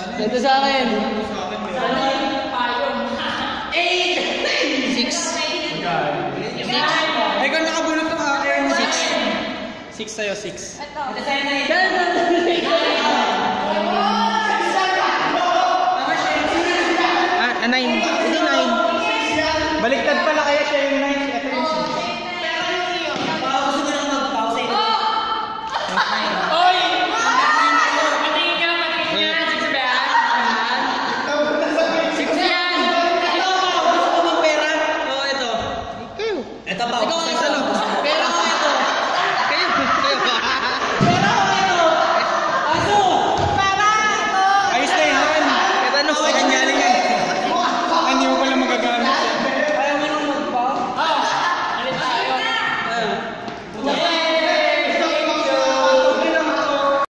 Ito sa akin. Eight! Six. Six. Ay, kung nakabulot ng akin. Six. Six sa'yo, six. Ito. Ito sa'yo na ah, Nine. Hindi nine. Baliktad pala kaya siya yung nine. Ito yung six. Gusto ko nang mag-pause. Oh! Tapos